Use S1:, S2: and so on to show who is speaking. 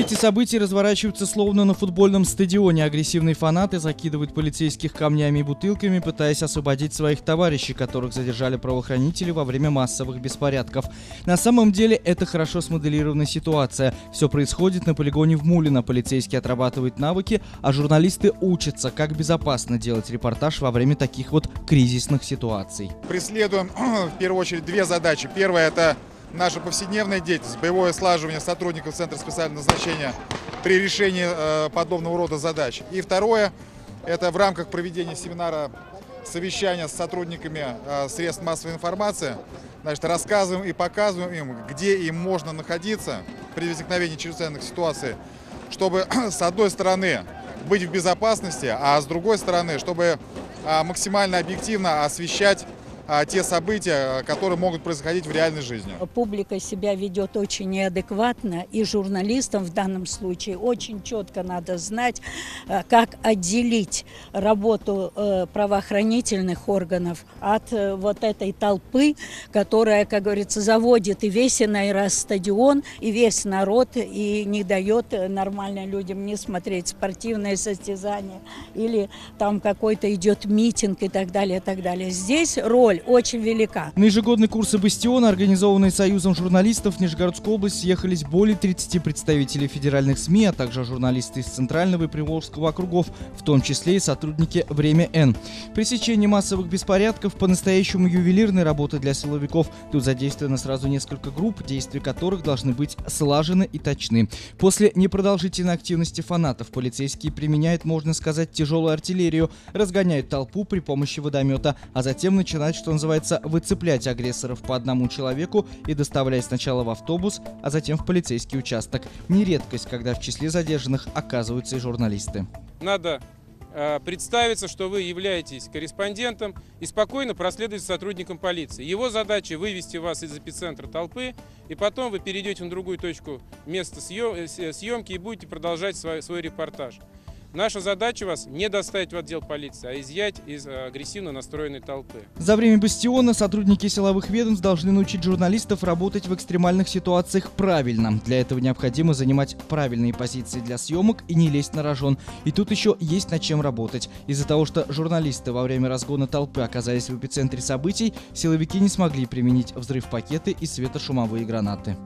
S1: Эти события разворачиваются словно на футбольном стадионе. Агрессивные фанаты закидывают полицейских камнями и бутылками, пытаясь освободить своих товарищей, которых задержали правоохранители во время массовых беспорядков. На самом деле это хорошо смоделированная ситуация. Все происходит на полигоне в Мулино. Полицейские отрабатывают навыки, а журналисты учатся, как безопасно делать репортаж во время таких вот кризисных ситуаций.
S2: Преследуем в первую очередь две задачи. Первая это наша повседневная деятельность, боевое слаживание сотрудников Центра специального назначения при решении э, подобного рода задач. И второе, это в рамках проведения семинара совещания с сотрудниками э, средств массовой информации, значит, рассказываем и показываем им, где им можно находиться при возникновении чрезвычайных ситуаций, чтобы с одной стороны быть в безопасности, а с другой стороны, чтобы э, максимально объективно освещать а, те события, которые могут происходить в реальной жизни.
S3: Публика себя ведет очень неадекватно, и журналистам в данном случае очень четко надо знать, э, как отделить работу э, правоохранительных органов от э, вот этой толпы, которая, как говорится, заводит и весь стадион, и весь народ, и не дает нормально людям не смотреть спортивные состязания, или там какой-то идет митинг и так далее, и так далее. Здесь роль очень велика.
S1: На ежегодные курсы «Бастиона», организованные Союзом журналистов в Нижегородскую область, съехались более 30 представителей федеральных СМИ, а также журналисты из Центрального и Приволжского округов, в том числе и сотрудники «Время Н». Пресечение массовых беспорядков по-настоящему ювелирной работы для силовиков. Тут задействовано сразу несколько групп, действия которых должны быть слажены и точны. После непродолжительной активности фанатов полицейские применяют, можно сказать, тяжелую артиллерию, разгоняют толпу при помощи водомета, а затем начинают, что называется, выцеплять агрессоров по одному человеку и доставлять сначала в автобус, а затем в полицейский участок. Не редкость, когда в числе задержанных оказываются и журналисты.
S4: Надо э, представиться, что вы являетесь корреспондентом и спокойно проследовать сотрудником полиции. Его задача вывести вас из эпицентра толпы, и потом вы перейдете на другую точку места э, съемки и будете продолжать свой, свой репортаж. Наша задача вас не доставить в отдел полиции, а изъять из э, агрессивно настроенной толпы.
S1: За время бастиона сотрудники силовых ведомств должны научить журналистов работать в экстремальных ситуациях правильно. Для этого необходимо занимать правильные позиции для съемок и не лезть на рожон. И тут еще есть над чем работать. Из-за того, что журналисты во время разгона толпы оказались в эпицентре событий, силовики не смогли применить взрыв-пакеты и светошумовые гранаты.